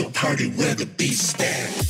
So party where the beast stands.